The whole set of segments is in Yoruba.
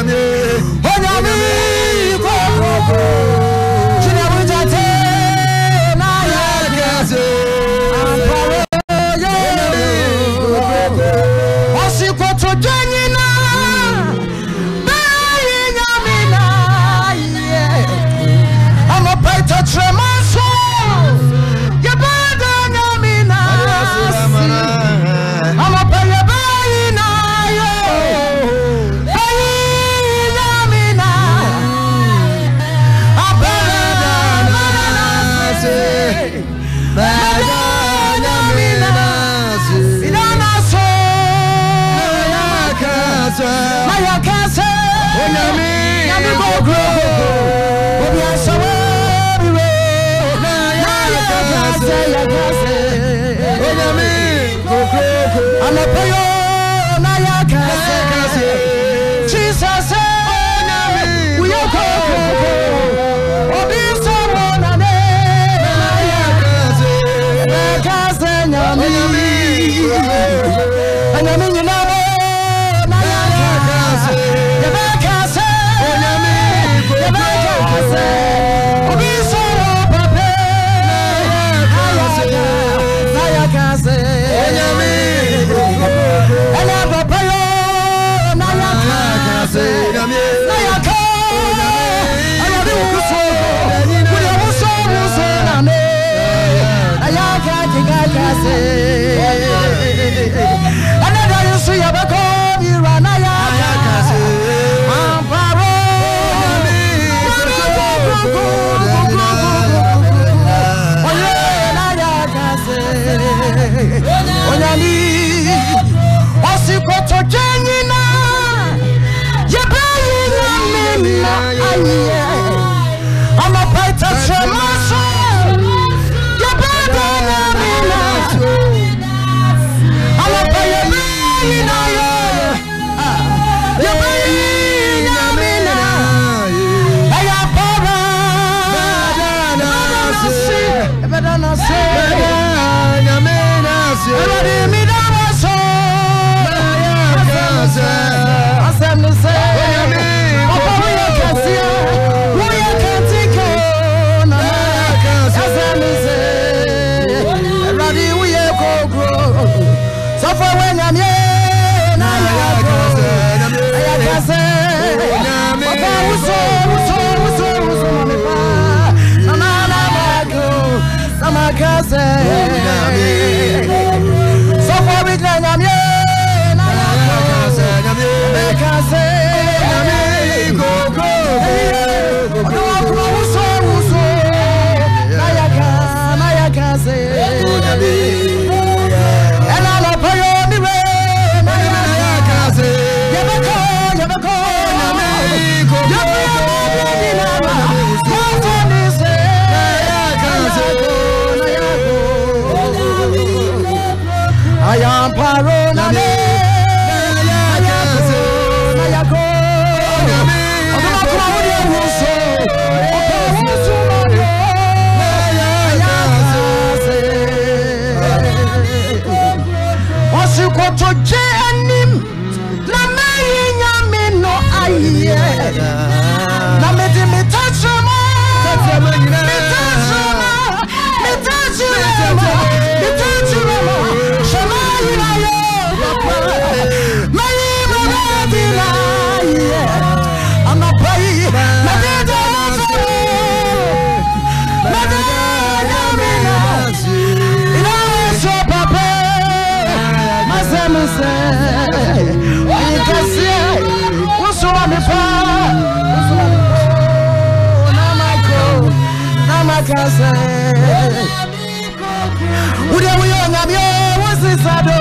Amém. nyani osikoto jenyina yebeyi na memna Dr. J. kase Ude wiyo ngamyo wosisado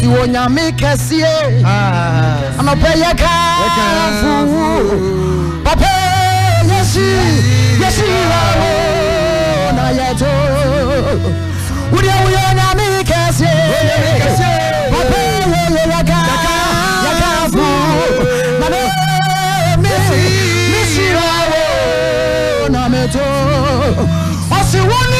si wo nyame kɛseɛ anɔpɛ yɛ kafo papa yɛsi yɛsi wawo na yɛto wodeɛ woyɛ nyame kesiye, papa yɛyɛ yɛka yɛkafo na yesi wawo na meto ɔsi wo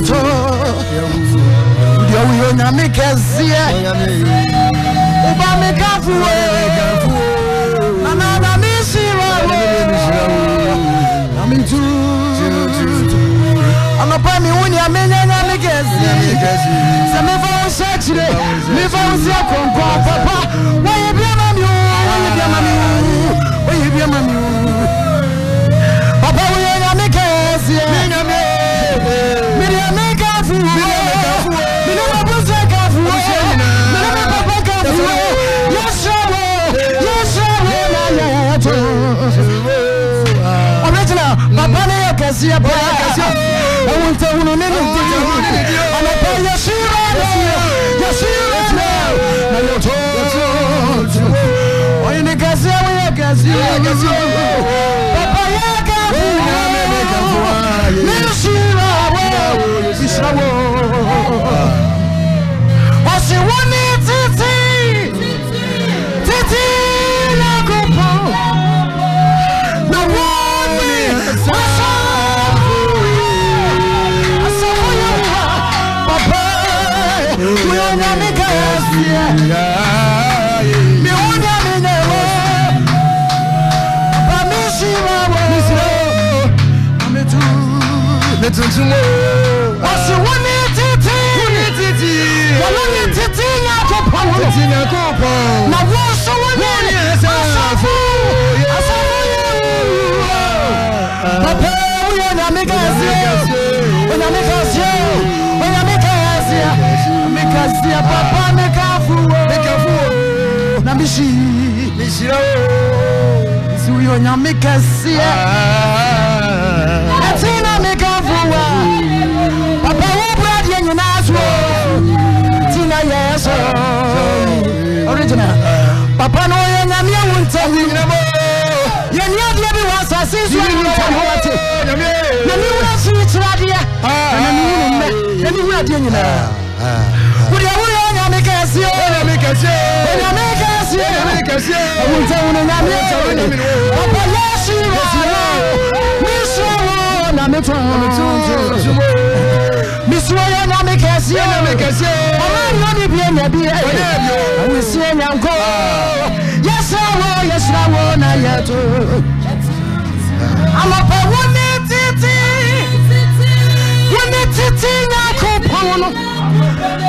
ato deɛ woyɛ onyame kɛseɛ woba me kafoe nanada mehyira wo namentu anɔpa me wo nea menya nyame kɛseɛ sɛ mefa wo hyɛ papa woyɛ biama me wo woyɛ biama me wo woyɛ biama me wo kazi ya Bwana, awunze ununene ndio, anapaya shira ya shira na yoto oyine kazi ya kazi ya kazi papa ya kazi na shira wa Israeli tuntun o. Ọ̀sìn wo ni títí? Wo ni títí? Wọ́n ní títí yẹn kó pọ̀ wọ́n. Títí yẹn kó pọ̀. Na wọ́n sọ wọ́n ní ẹ̀sẹ̀ àfọ̀. Àfọ̀ yẹn wù wá. Pàpẹ́ wù yẹn nyàmí kẹ́sì. Onyàmí kẹ́sì. Onyàmí kẹ́sì. Onyàmí kẹ́sì. Pàpá mi akyi mehyira o nti woyɛ onyame kɛseɛ ɛte na mekamfo wa papa wo bra deɛ nyinaa so nti na yɛɛ so ɔregyina papa no ɔyɛ nyame awo ntam yɛni adeɛ bi wɔ asase so anwɔte na mewura sii kyerɛ adeɛ na mewunu mmɛ na mewura adeɛ nyinaa wodeɛ woyɛ kɛseɛ onyame kɛseɛ onyame kɛseɛ awuntɛwo no nyame ɔpɛ yesu wara mesuro wo na metɔ mesuro yɛ nyame kɛseɛ ɔma nyɛ ne bie na bi awesie nyanko yɛsra wo yɛsra wo na yɛto amapɛ wo ne tete wo ne tete nyankopɔn no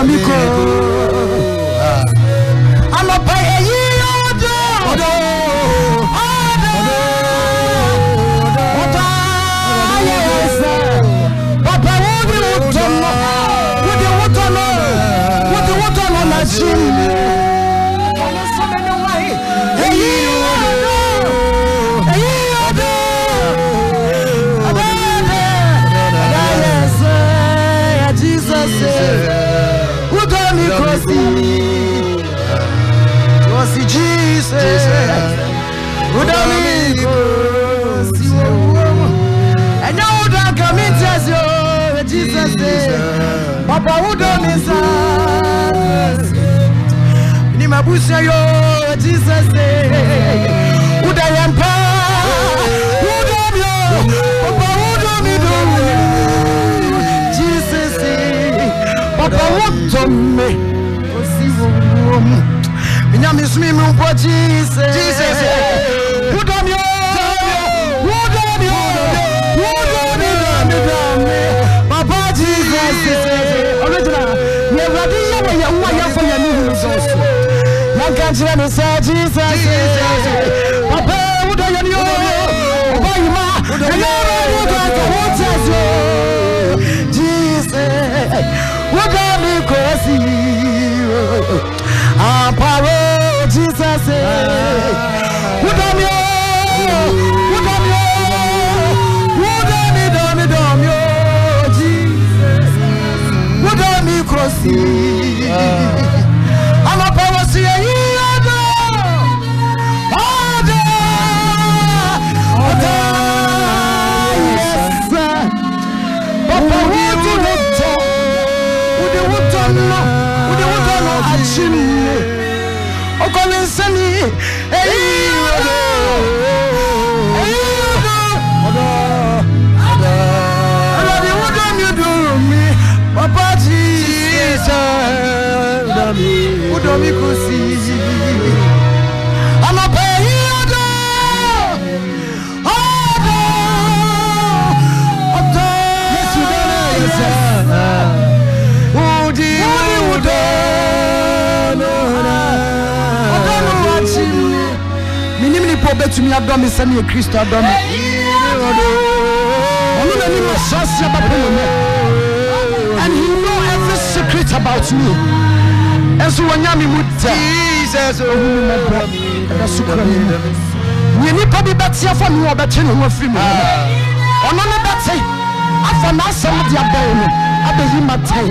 Amico. abusua yo jesus uda yampa uda bio papa uda mi do jesus papa uda me osiwo mu nyame sumi mu po jesus jesus uda mi uda mi uda mi uda mi papa jesus original yewadi yewe yewa yefo yemi hu jesus nka kyerɛ no sɛ jesus papa wodɔ yɛ ne ɔba yima ɛyɛ ɔbɛwodɔ anka wote ase jesus wodɔ me kɔsi aparo jesus wodɔ me wodɔ me wodɔ me dɔ me dɔ me jesus wodɔ me kɔsi. akyi nie ɔkɔ ne nsa nie ɛyi. adɔ me sɛneɛ kristo adɔ me ɔno nanim asaase abapɛno nɛ and he know every secret about me ɛnso oh. oh, wɔnya me mu da ɛda so kura me mu neɛ nnipa bi bɛteɛ fa me wɔbɛkye ne ho afiri me ho ɔno ne bɛte afa n'asɛm de abɛe no abɛyi ma tɛn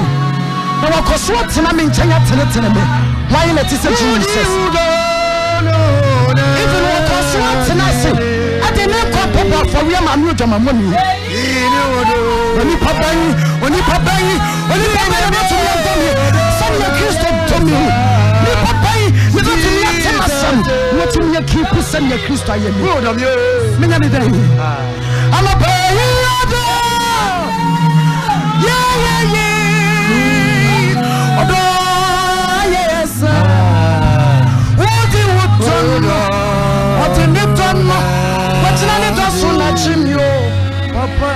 na wakɔ so atena me nkyɛn atenetene me wayɛ na ɛte sɛ jesus n'ase ɛde ne kɔ bɔbɔ afɔwia maame o jama mo nìyí. onipa bɛyi onipa bɛyi onipa bɛyi ne tun yɛ dɔm yi sani kristo dɔm yi nipa bɛyi ne tun tun yɛ tɛm asɛm ne tun yɛ kiiku sani kristo ayɛ mi. menya ne dɛn yi. ama bɛyi yɛ dɔn yɛ yɛ yɛ. do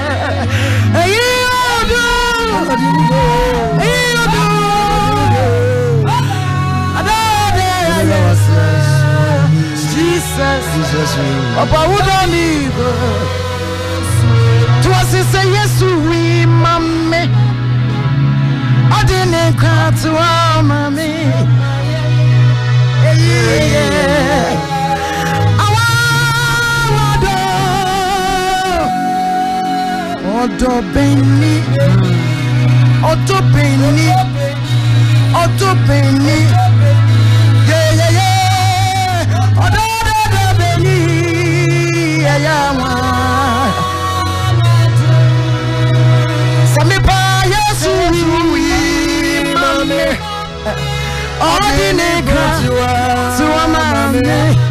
I didn't cry to yeah. ọ̀dọ̀ bẹ́ẹ̀ni ọ̀dọ̀ bẹ́ẹ̀ni ọ̀dọ̀ bẹ́ẹ̀ni yeyeye ọ̀dọ̀ ọ̀dọ̀ bẹ́ẹ̀ni ẹ̀yà wọn. sẹ́mi bá yẹ́sù yìí mami ọ̀dínìkan tí wọ́n máa mi.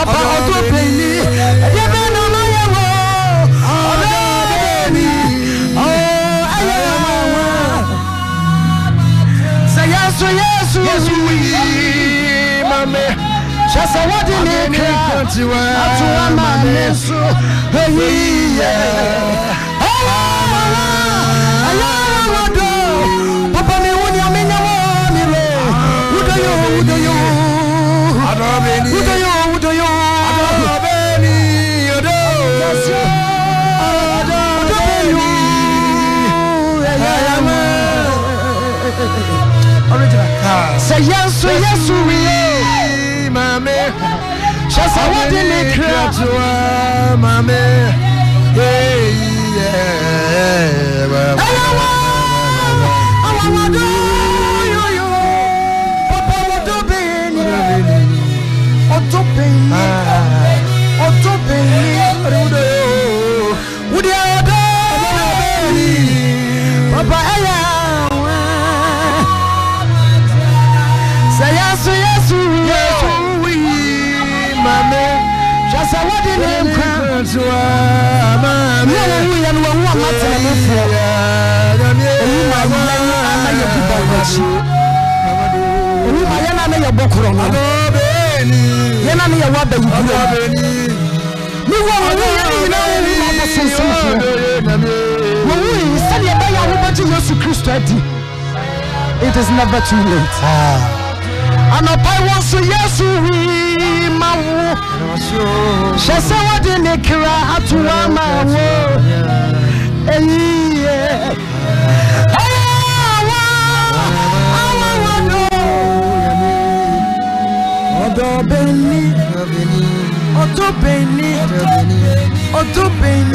papa ọdún pèlí ẹ̀dí ẹ̀bẹ̀ náà ló yẹ wò ọ̀dọ́ bèmí ọ̀ ẹ̀yẹ wà sẹ yẹsu yẹsu yẹsu yìí mami sẹsẹ wọ́dí ní kíá àtúwà mami sùn èyí yẹ. Udo yo, udo yo, udo yo do you adore baby adore yes you adore baby yeah yeah original say yes yes we mame shasa wadi ni kratua mame yeah yeah yeah yeah yeah yeah yeah yeah yeah bɛnni ɔtɔ bɛnni ɔdiwudo wudi ɔdɔ bɛnni papa ɛyà wá sɛ yasu yasu yasu wi maame sasa wadi ne nkwa maame yɛ wɔn wuyɛ no wɔn wu ɔma tẹlɛ ne fɛ ewu ma yɛ ama yɛ bubɔ wɔn akyi ewu ma yɛ ama yɛ bɔ korɔ no yẹn náà ni yẹ wá bẹyì kúrò mi wọ òwú yẹn nyinaa wọn mu ọmọ sunsun fún wọn òwú yìí sani ẹ bẹ yà wọn bẹ jí di it is never too late ah. anapa wọn so Yesu wí ma wo hyẹ sẹ di ne kira ato wa ma wo èyí Odo beni, odo beni, odo beni,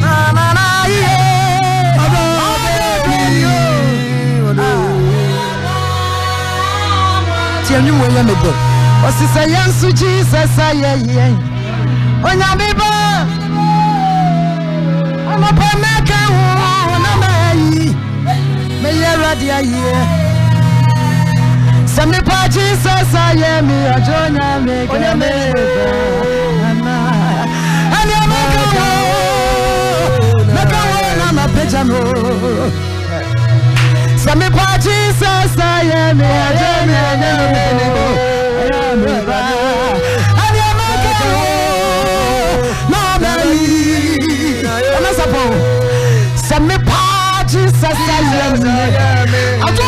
na na na ye. Odo beni, ti ẹni wo yẹ mi bọ. Osise yẹn nso Jesus ayẹ yẹn, onyame bọ, ọmọ pẹ mẹkẹ wọn, ọmọ mẹ yi, mẹ yẹ ẹwurade ayẹ. Sami Jesus I am your me kame ama. I'm amaka wo, meka wo na mapeja mo. Sami pa Jesus aye mi your me kame ama. Ani amaka wo, na meli. Ana sapo. Sami pa Jesus aye mi ajona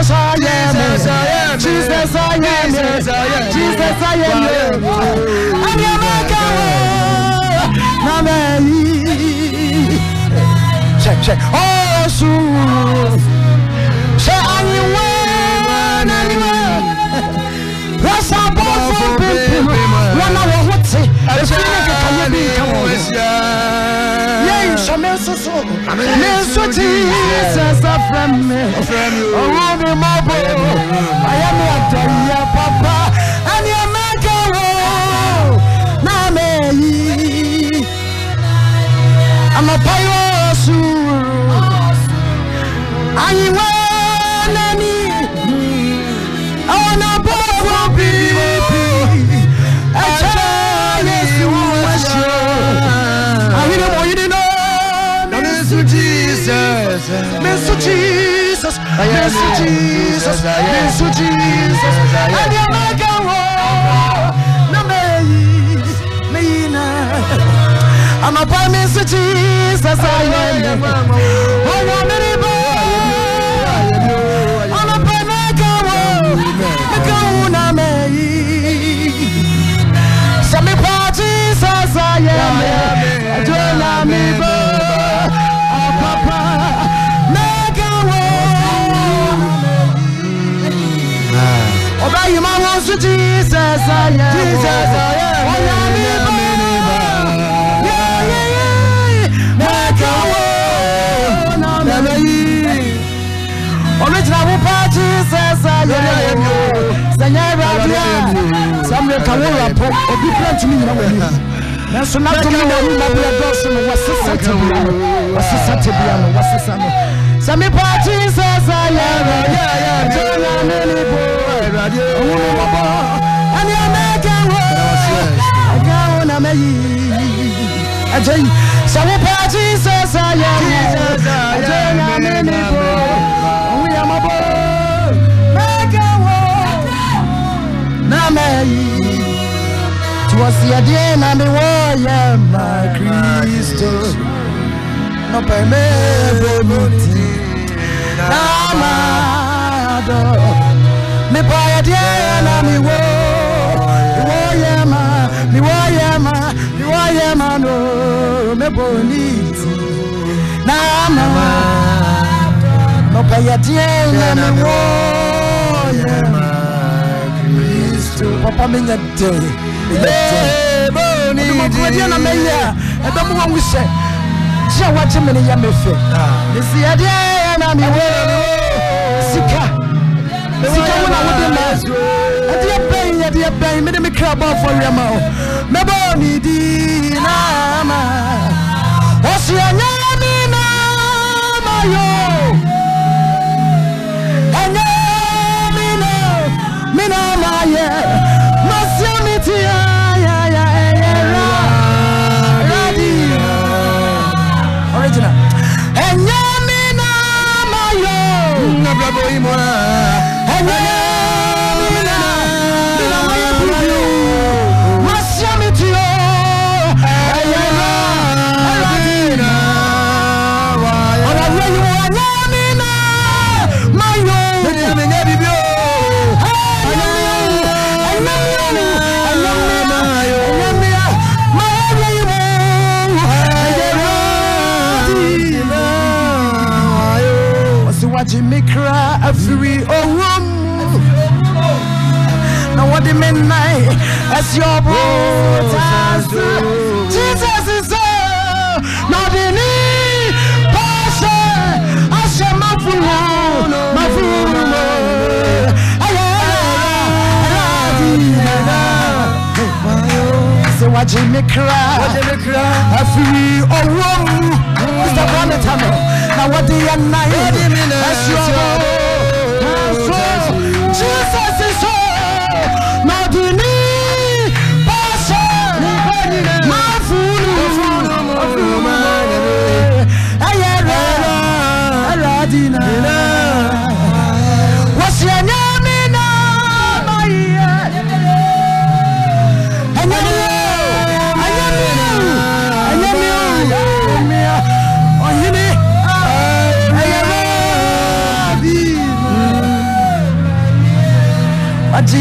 Jesus, I am. Jesus, I am. Jesus, I am. Jesus, I am. I am a God. Check, check. Oh. so me so jesus me ɔwo ne mabo ayɛ me adɔyɛ papa ɛneɛma ka wo na meyi anɔpa yɛ ɔsuro ayiwa This is Jesus, Jesus. I'm a boy, to Jesus. I am. I am a boy, my God. Jesus. I am. to Jesus, I am. Jesus, I am. yeah, yeah, yeah. Make a Original Jesus, I am. Sanya Rabia. Samuel Obi plan to me, you know. to me na wu na bi ɛdɔɔso no wɔsesa tebea no sami pati sasa ya ya ya ya jona mini bo radio uno baba ani ameka wo aga una meyi ajay sami pati sasa ya ya jona mini bo we am abo meka wo na meyi tuwasi adie na mi wo ya ma kristo no peme bo muti na ma do me pa ya dia na mi wo wo ya ma mi wo ya ma mi wo ya ma no me boni na ma no pa ya dia na mi wo ya ma Kristo papa me nya de me boni di na me ya e be mo wo se je wa che me ne ya me fe ni si ya dia na mi wɔ sika sika wo na wode ma ɛdeɛ bɛn yɛdeɛ bɛn mede me kra bɔɔfɔ wiɛ ma o mɛbɔɔ ne di naama ɔsoanyɛ mi naama yoo me cry every room. Now what the midnight as your brothers do. Jesus is all. Now the need passion. I shall my fool, my fool. So watch me cry, watch me cry. every feel a room. Mr. Bonnet, na wɔde yɛ nan ɛsi ɔmo ɛso jesus so na ɔde ni paṣẹ na funu ɛyɛ rɛ ɛrɛ adi na.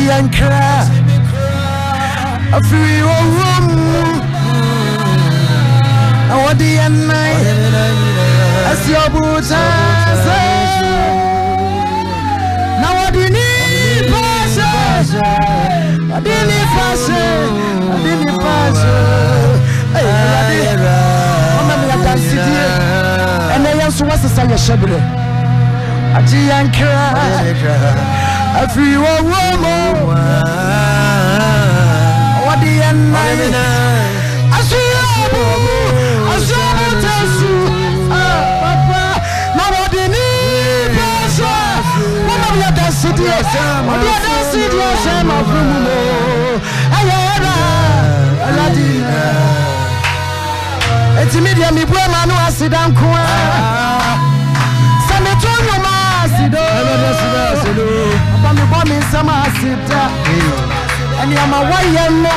and cry. I feel your room. I want the end night. I see your boots. Now what do you need? Passion. I didn't need passion. I didn't need passion. Hey, I'm not dancing here. And I also want to say your shabby. I didn't cry afiri wɔn wɔ mu wɔde yɛn nan asoyɛ ɔmu asoyɛ ɔmu tɛ su papa na wɔde ni bɛsɛ wɔn na yɛ dansi diɛ wɔde yɛ dansi diɛ sɛ ma fun mu mo ɛyɛ ɛra ɛladi eti mi deɛ mi bu ɛma no asida nkoa ah, ah, ah. sɛ mi tu nyuma asido me bɔ me nsɛm ase da ɛneɛma wɔyɛ no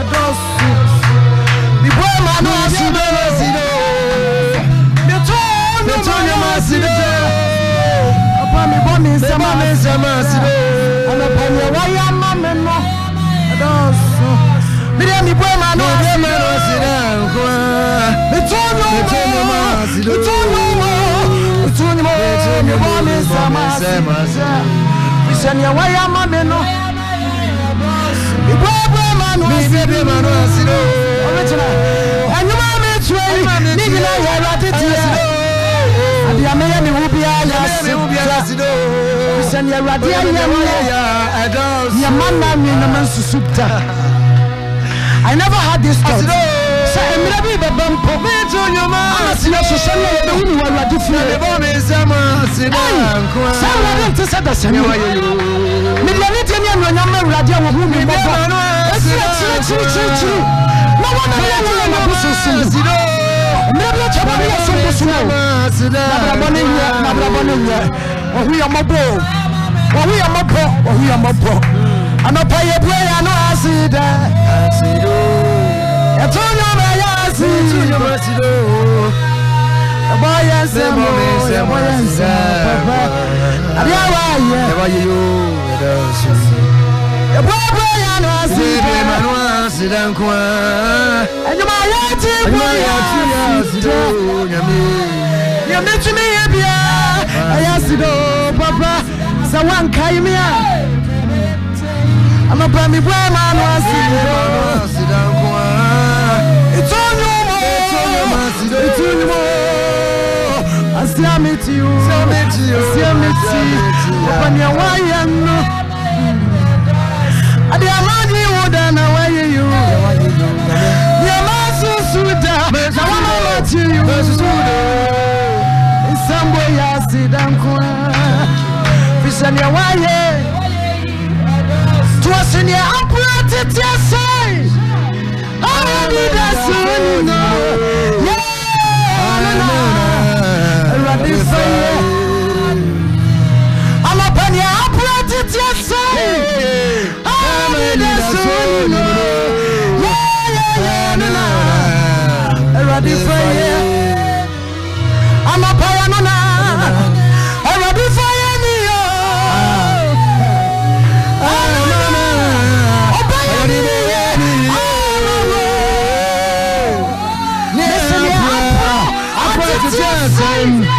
ɛdɔɔso mebɔ ma no ase da meto nnwom ase da ɛpa mebɔ me nsɛm ase da ɛnɛpa neɛ wɔyɛ ma me no ɛdɔɔso mede mebɔ ma no ase da meto ma ase da meto nnwom ma da meto nnwom ase da mebɔ me nsɛm ase da sɛ neɛ wɔyɛ ama me no ibuabua ma no asire ɔmekyena ɛnwoma metua yi ne nyina yɛ awurade teɛ adea meyɛ ne wo biaa yɛ sɛ neɛ awurade ayɛ meɛ yɛma na nwenama nsusu da I never had this thought. sɛ mmerɛ bi bɛbɛ mpo ama sinɛ so sɛ ne yɛbɛhu ne wɔ awurade fie sɛ awurade nte sɛ dasɛmi mede aniteɛ ne anuonyam ma awurade a wɔho ne mmɔbɔ ɛsi akyirikyirikyirikyiri na wɔna ne ɛwɔyɛ nabososum mmerɛ bi akyɛbɔ ne yɛ sombosom nabrabɔ ne nyɛ nabrabɔ ne nyɛ ɔho yɛ mmɔbɔ ɔho yɛ mmɔbɔ ɔho yɛ mmɔbɔ anɔpa yɛ bua yɛ ano ase dɛ yɛto nyɔma yɛ ase ẹbọ yẹ nsẹm o ẹbọ yẹ nsẹm adé wa yẹ ẹbọ yẹ yó ẹdá ọsùn ẹbọ ẹbọ yẹ nù ọsì dẹ ẹnu ọsì dẹ nkọ ẹdùmá yẹ ti bọ yẹ ọsì dẹ nyàmé nyàmé túnmí yẹ bíyà ẹyẹ ọsì dẹ o papa sẹ wọn asiamiti o oh. asiamiti o oh. asiamiti ọbani ẹwà yẹ nù adi amadi wo da na wa ye yi o yẹ ma susu da na wa ma ma ti yi o nsambo ya si danko fisani ẹwà yẹ tuwasi ni apura titi ẹsẹ ọyọ mi da si o nyina yẹ ọlọlọ. awurade sɛ yɛ anɔpɛ nea aporo tete sɛ ameda so no yɛyɛyɛ no na awurade sɛ yɛ anɔpɛ yɛ no na awurade sɛ yɛ ne yɛ ɔbɛyɛ ne ne yɛ ne sɛ yɛ aporo tete sɛ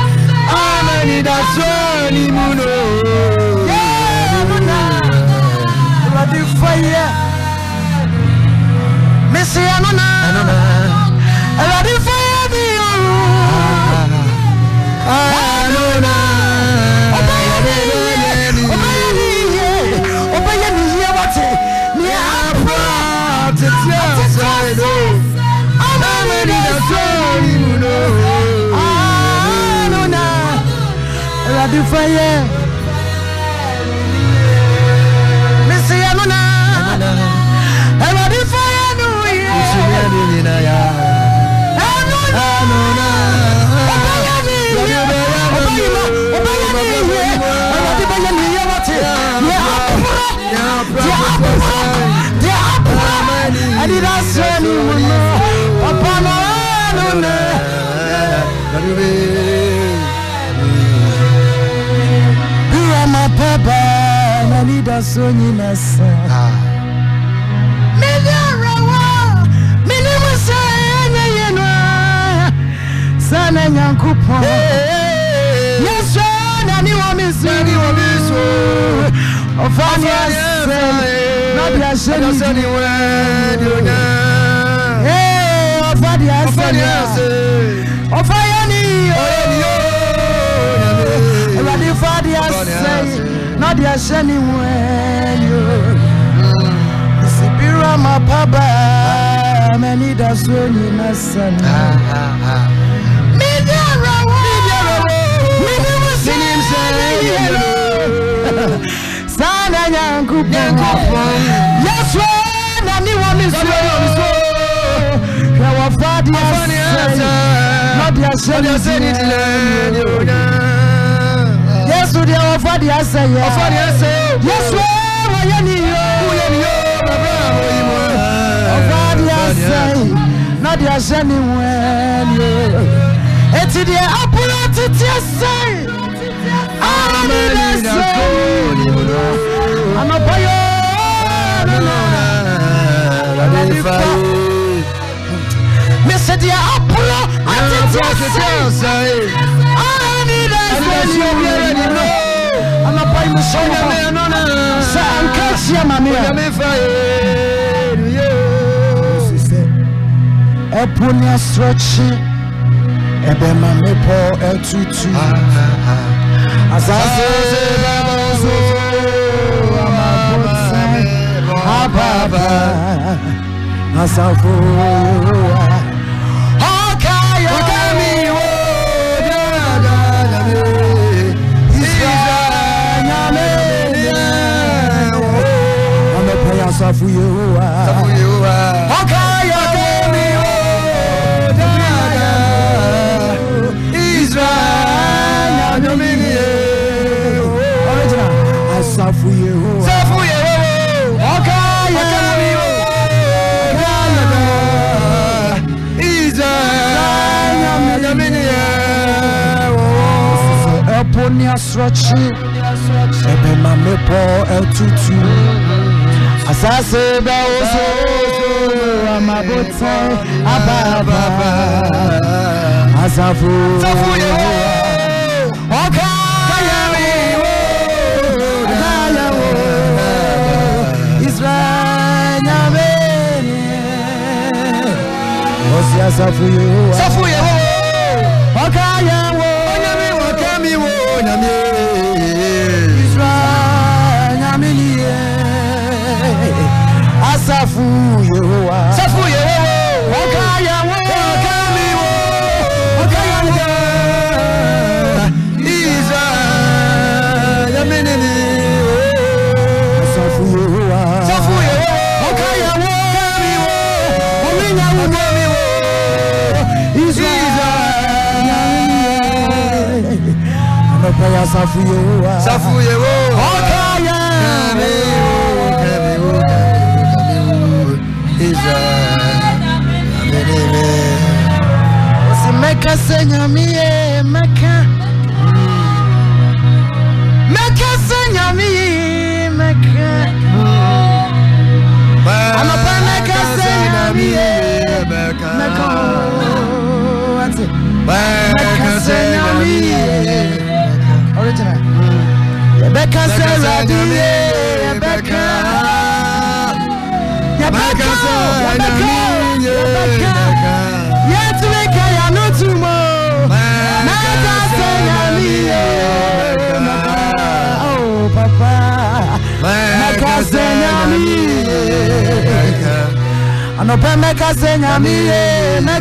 Inspiration muno. Yeah, fire. Messi anona. fire. Missy Amuna, I'm ready for you. da so nyina sa mede awerɛwɔ menim sɛ ɛnyɛ yɛ no a sɛ na nyankopɔn yɛsɛ nane wɔ me so ɔfa ne asɛ na de ahyɛ ne ɔfa de asɛ ɔfa yɛ ne awurade fa de asɛ Adi asheni mwenyo Isibira mapaba Ameni da suenyi nasana Ha ha ha Midyara wo Midyara wo Midi musini mseni yelo Sana nyankupo Nyankupo Yeswe Nani wa miswe Kwa wafadi asheni Madi asheni yesu deɛ wɔfa deɛ asɛ yɛ ɔfa deɛ asɛ yesu wɔyɛ ne yo woyɛ ne yo bɛbrɛ a wɔyi mu ɔfa deɛ asɛ na deɛ ahyɛ ne O eti deɛ apono tete asɛ amene ne sɛ anɔpa yo nana mesɛ deɛ apono atete asɛ ɛnɛsi obiara ni no anapa yi so wɔ hɔ sɛ anka ahyia ma ɛpo ne asorɔkye ɛbɛma mepɔ atutu asase bɛbɔ asafo. Safu Yehowa. Safu Yehowa. Ọkà ayọ̀kẹ́ mi Israel àyànmí ni e. Asafu Yehowa. Safu Yehowa. Ọkà ayọ̀kẹ́ mi Israel àyànmí ni e. Ẹ̀bùn ni aṣọ ọ̀chí. Ẹ̀bẹ̀ màmí bọ̀ ẹ̀ tutù asase bɛ woso amabotɛ ababa asafo ɔka yɛri wo dala wo israel nyame ɔsi asafo yehowa ɔka yɛ wo ɔka mi wo nyame. fún Yehowa. sọ fún Yehowa. wọ́n ká yàwó. wọ́n ká mi wò. wọ́n ká yàwó. ìzà yẹmi nìyí. sọ fún Yehowa. sọ fún Yehowa. wọ́n ká yàwó. ká mi wò. wọ́n mi yàwó ká mi wò. ìzà yẹmi nìyí. ọ̀nà pẹ̀yà sọ fún Yehowa. sọ fún Yehowa. Israel. make se nyamie, meka. seña mire na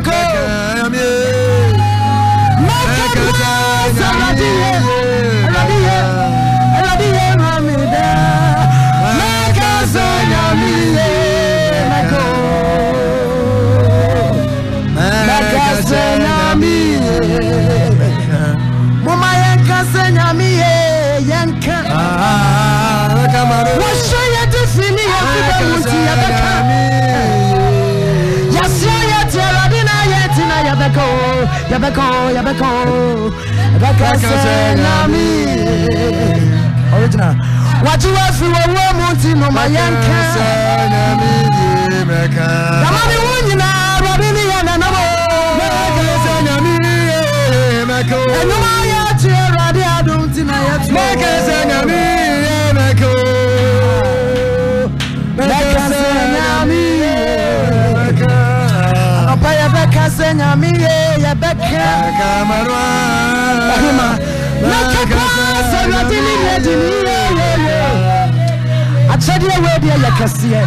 yɛbɛka yɛbɛka yɛbɛka sɛ nyame original wagye wo afiri wɔwuo mu nti no ma yɛnka dama ne wo nyinaa awurade ne yɛ nanamo ɛnoma yɛakye awurade adom nti na yɛto se nyame ye yɛbɛka ahema mɛkɛpa sɛ awurade ne yɛdi ne yeyeye akyɛdeɛ wei deɛ yɛ kɛseɛ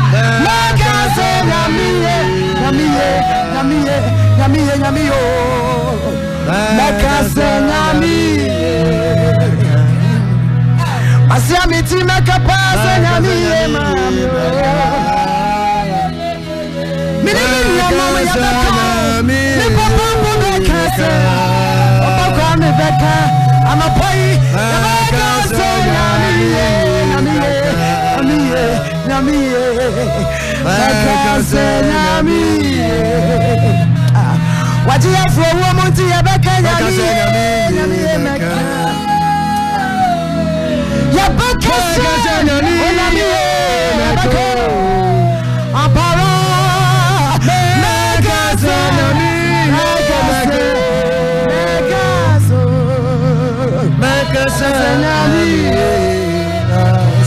mɛka sɛ nyame ye nyame ye nyame ye nyame ye nyame yo mɛka sɛ nyame Asi amiti mɛkɛpa sɛ nyame ye maame mene ne nua ma wo yɛbɛka ne papa mpo bɛka sɛ ɔbɛkɔ me bɛka amapɔ yi yɛbɛka sɛ nyameye nyameye nyameye nyameye bɛka sɛ nyameye wagye yɛforo wo mu nti yɛbɛka nyameye nyameye bɛka yɛbɛka sɛ nyameye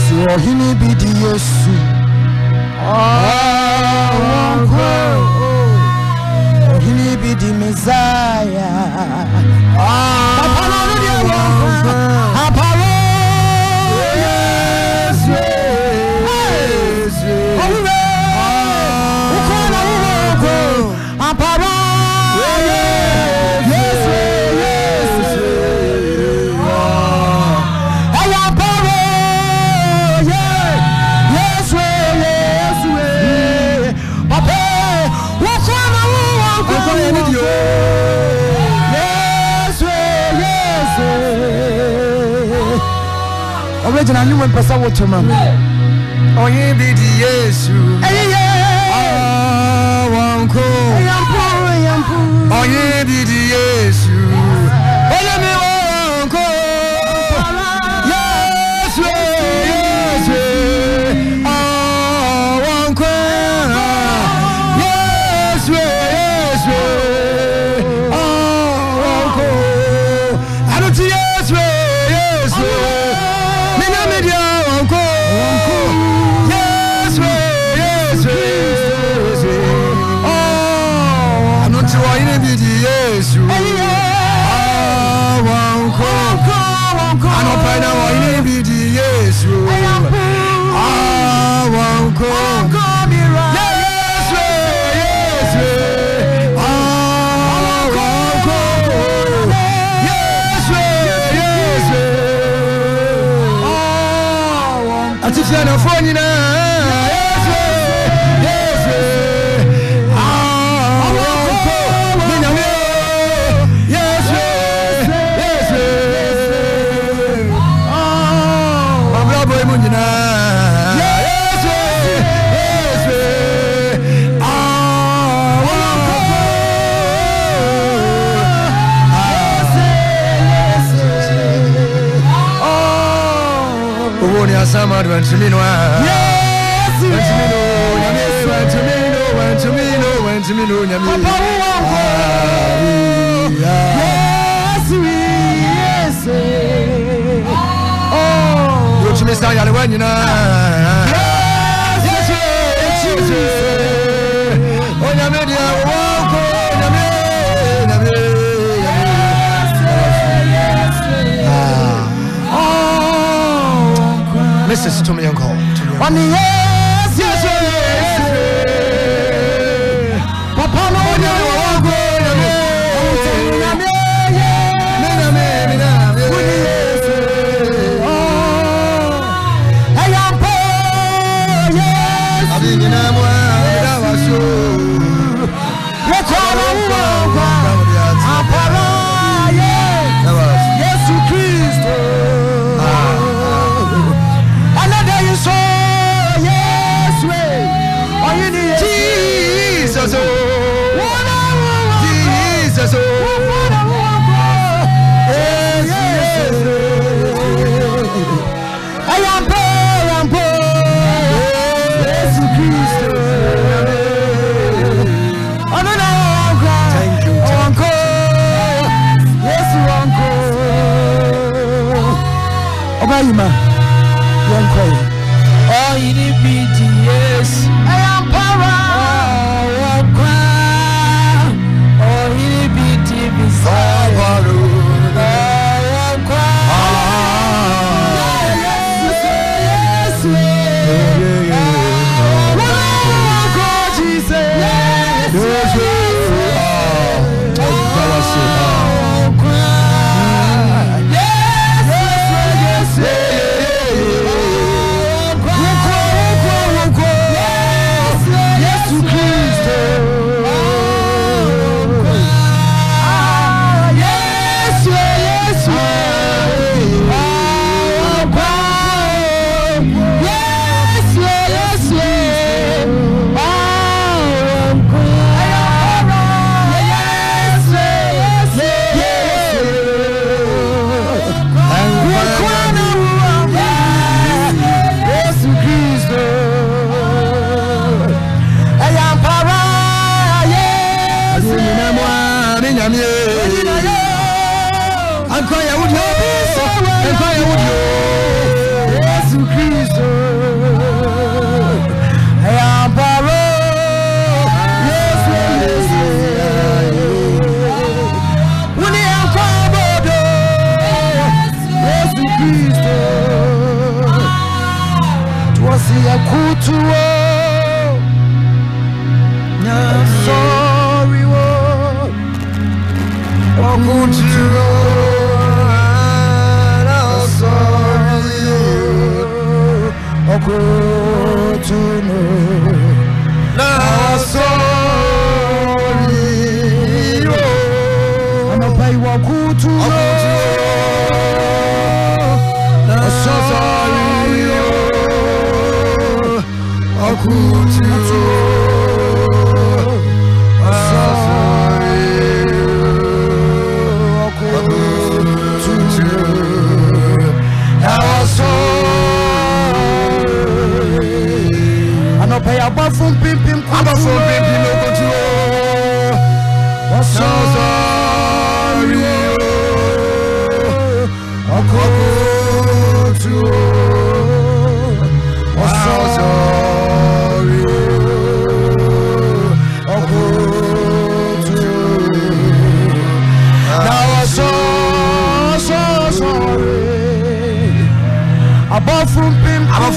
sɛ ɔhene bi di yesu ɔwɔnkɔ ɔhene bi di mesaya papa no ɔno deɛ wɔnkɔ gyina anwuma mpɛ sɛ wokyema me ɔye de di yee Funny enough. Beijo!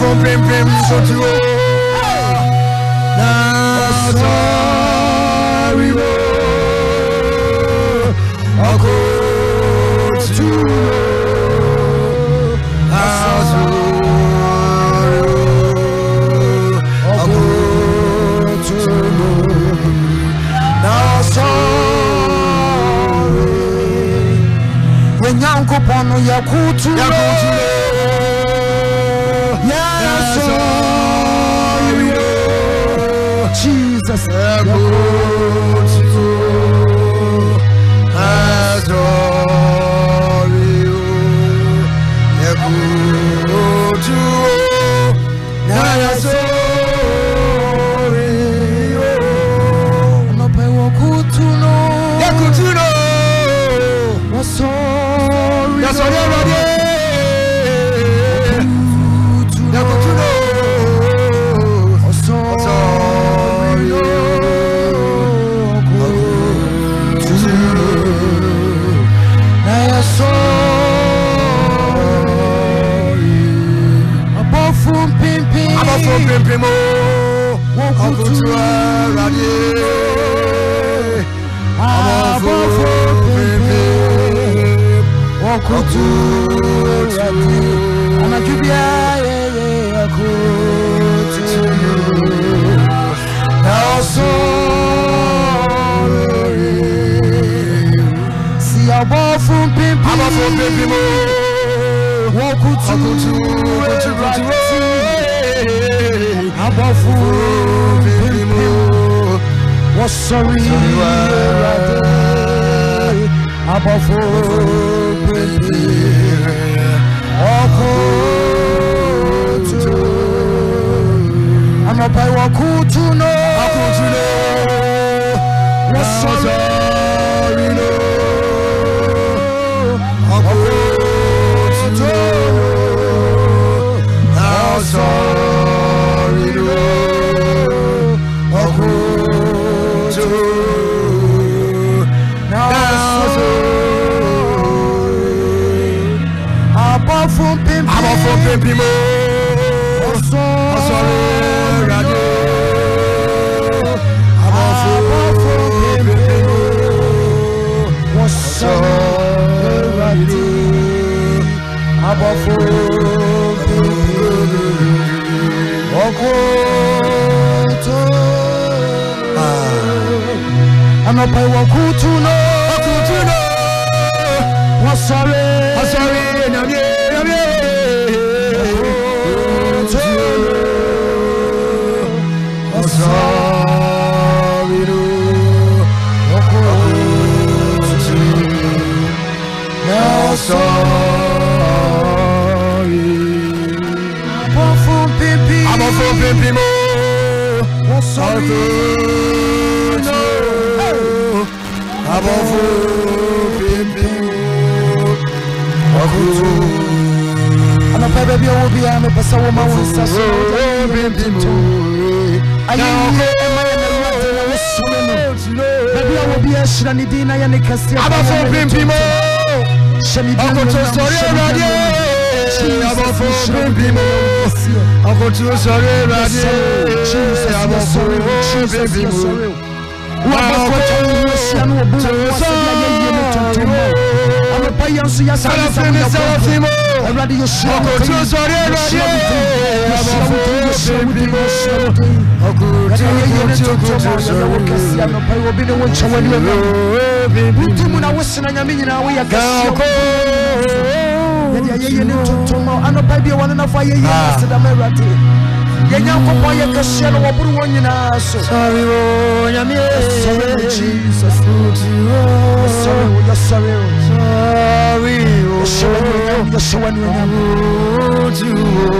from Prim Prim Sotu. Sorry, I go to Azul. Nyankopɔn no yɛ kutu. Jesus. É so pimpim o ọkùntu ẹwurade abọfo pimpim ọkùntu ẹwurade anadu bi ayẹ yẹ ọkùntu ẹ ọsùn lórí si abọfo pimpim abọfo pimpim o ọkùntu ẹwurade abọ́fú pínpín wọ́n sọrí ìrọ̀lẹ́ abọ́fú pínpín ọkọ̀ tó àmọ̀pá ìwọ̀kú tún náà oshoboye mutima unawosena nyame nyinaa woyɛkɛsiɛ yɛde ayɛyɛ ne ntontom a anɔpa bia wɔne nafo ayɛyɛ asedam awurade yɛnyankopɔn yɛkɛsiɛ no wɔboro wɔn nyinaa so Sorry, Jesus. Oh. Sorry, oh. you're sorry. Sorry, you're sorry. You're sorry. You're sorry.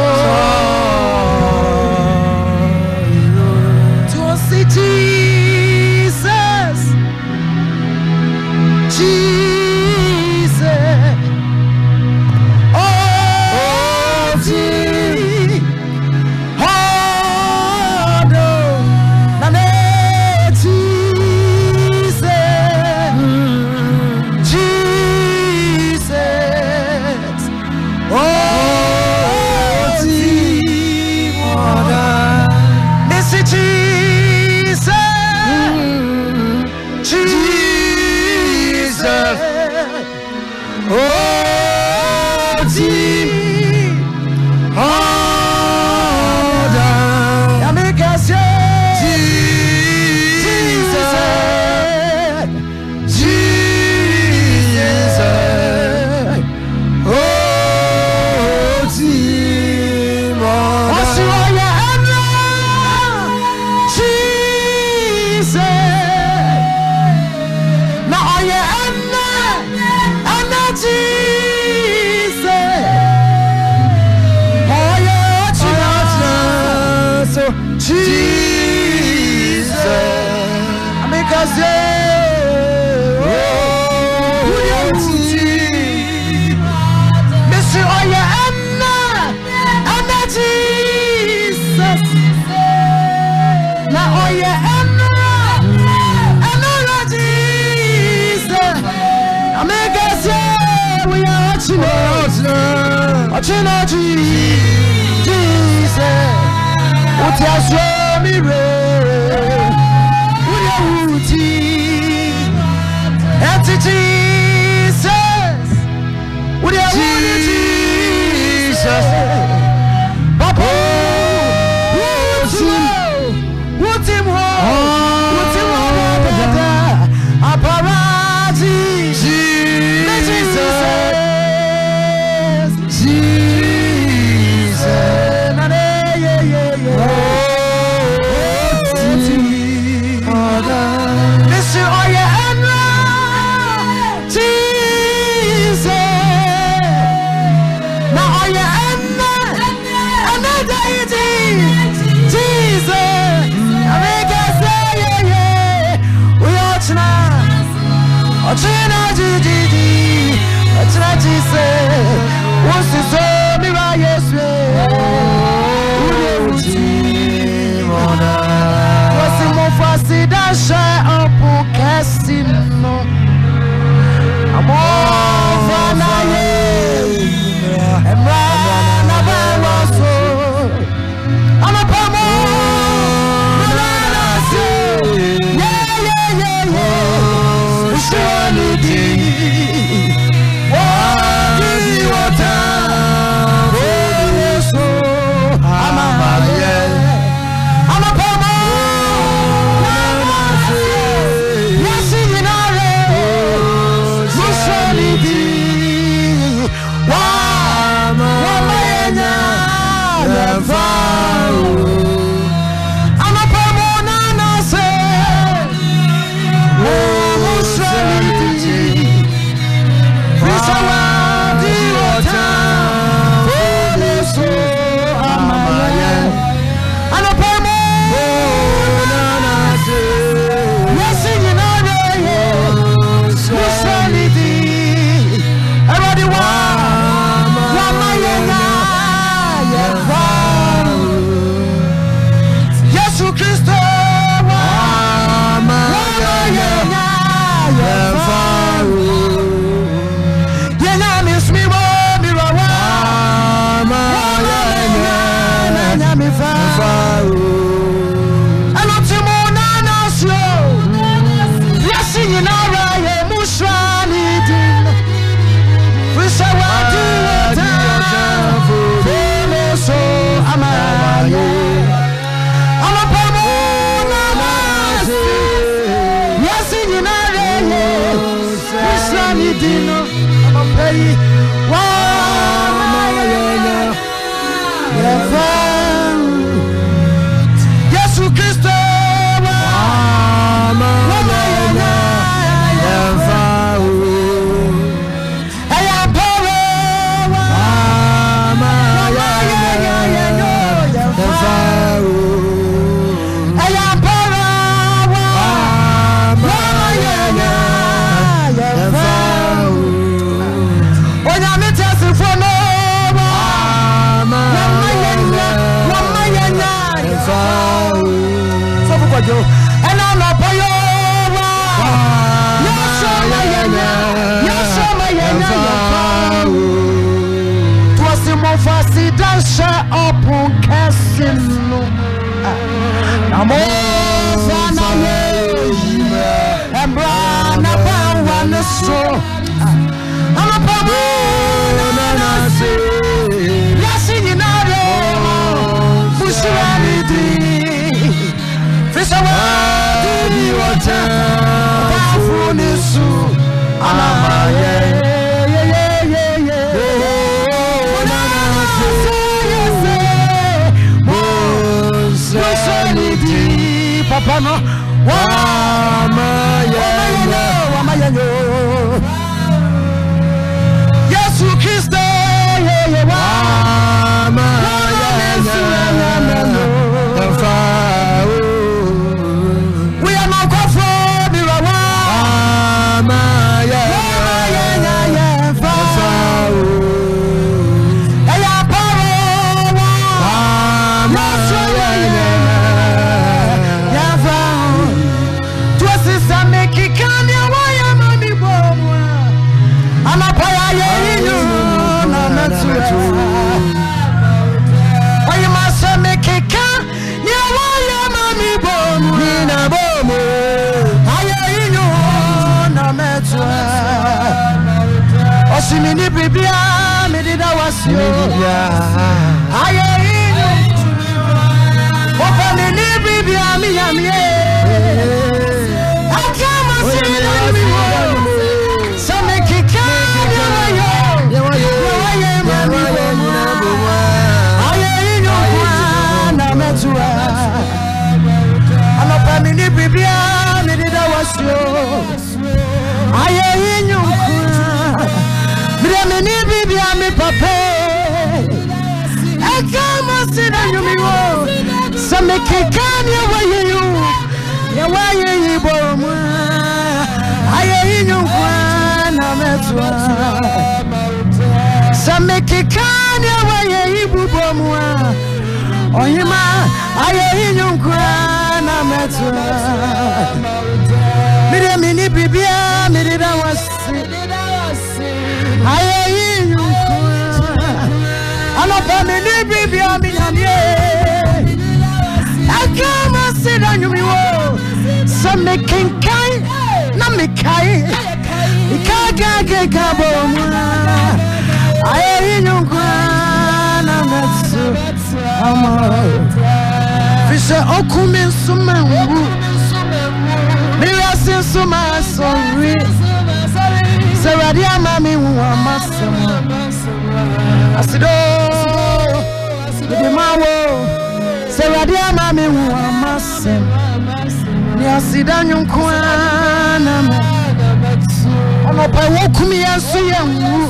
yesu yɛ nwu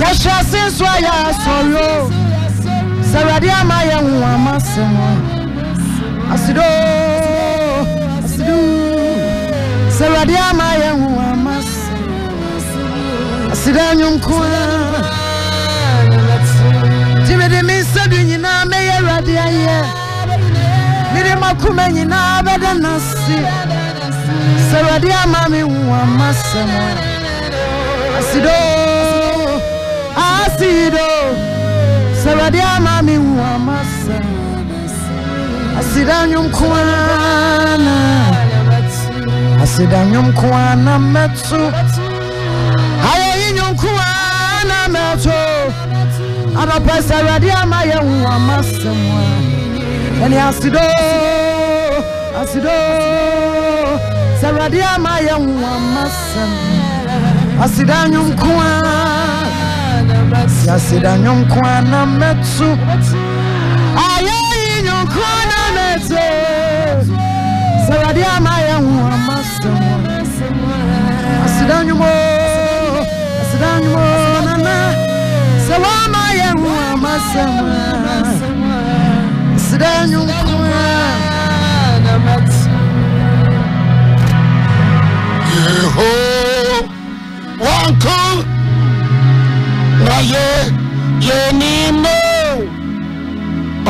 yɛhyɛ ase nso a ama yɛ nwoma se ho asedo asedo ama yɛ nwoma se aseda nyonko a me nsɛdu nyinaa mɛyɛ awurade ayɛ mede makoma nyinaa ama me nwoma se asido asido sɛwurade ama me hu amasa aseda nwom ko a na aseda nwom ko metsu. na mɛto ayɛyi nwom ko a na mɛto anɔpɛ sɛwurade ama yɛ hu amasa mu a ɛne asido asido sɛwurade ama yɛ amasa asida nyonko a si asida nyonko a na mmetu ayɛyi nyonko a na mmetu sɛ wade ama yɛ ho ama sɛm asida nyonko asida nyonko nana sɛ wama yɛ ho ama sɛm asida nyonko a na mmetu. Oh. Wanku, kan na yẹ yẹ ní mọ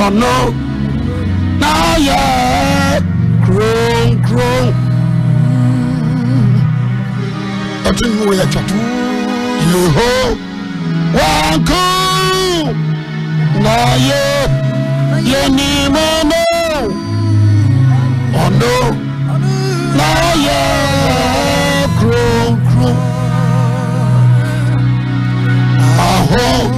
ọ̀nà náà yẹ kronkron ọtí ni wọ́n yẹ twẹ́tù yòhó wọn kan na yẹ yẹ ní mọ mo, ọ̀nà náà yẹ. home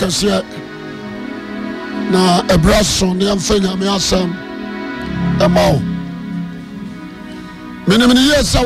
akɛseɛ na ɛberɛ so ne ɛmfa nyame asɛm ɛma wo menim yie sɛ